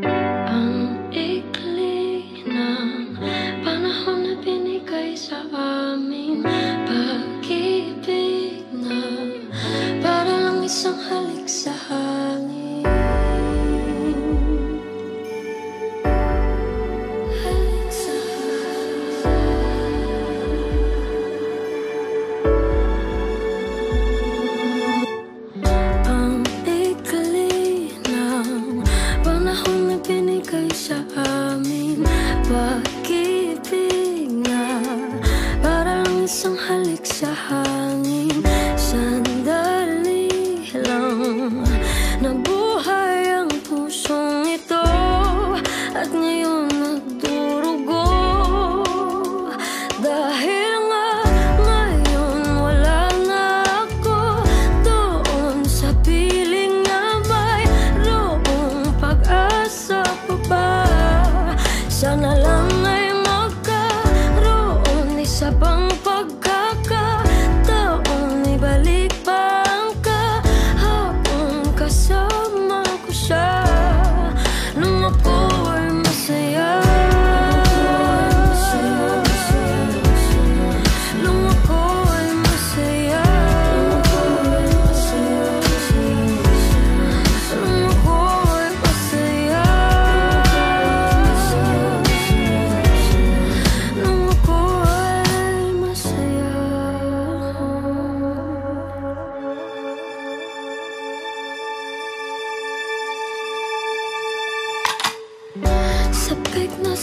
Ang ikli ng panahon na sa amin Pag-ibig na para isang halik sa halik isang halik sa hangin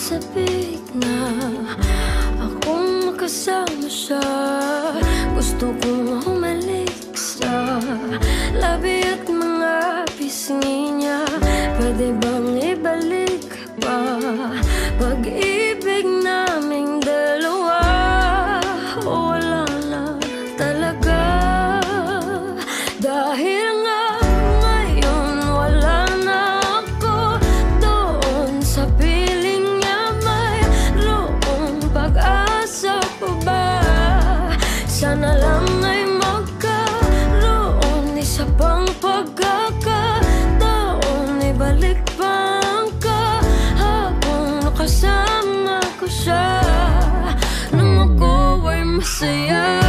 Sabik na Akong makasama siya. Gusto kong humalik sa Labi at mga pisngi niya. Pwede bang ibalik pa Pag-ibig ako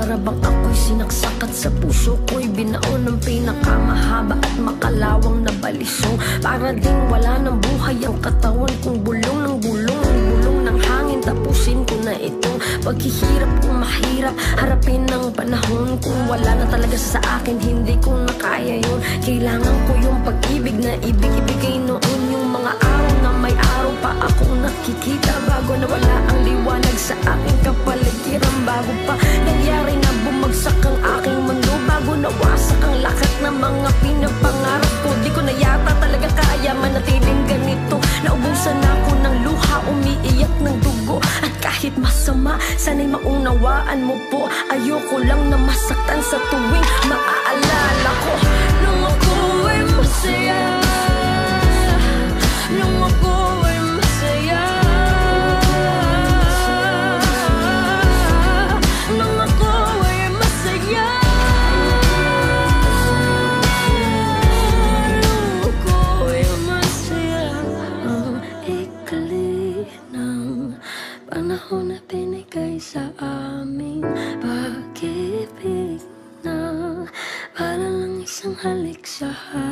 Para bang ako'y sinaksakat sa puso ko'y binaon ng pinakamahaba at makalawang na balisong Para ding wala ng buhay ang katawan kong bulong ng bulong ng bulong ng hangin Tapusin ko na itong paghihirap kung mahirap Harapin ng panahon. Kung wala na talaga sa akin Hindi ko na kaya yun. Kailangan ko yung pag-ibig na ibig-ibigay noon Yung mga araw na may araw pa akong nakikita Bago na wala ang liwanag sa aking kapaligiran. Bago pa nangyari na bumagsak ang aking mundo Bago nawasak ang lahat ng mga pinapangarap ko. Di ko na yata talaga kaya manatiling ganito. Naubusan ako ng luha, umiiyak ng dugo. At kahit masama, sana'y maunawaan mo po. Ayoko lang na masaktan sa tuwing maaalala Pag-ibig na para lang isang halik sa hangin